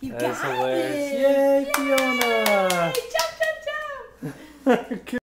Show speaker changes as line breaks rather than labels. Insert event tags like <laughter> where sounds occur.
you got
hilarious.
it.
Yay. <laughs> okay.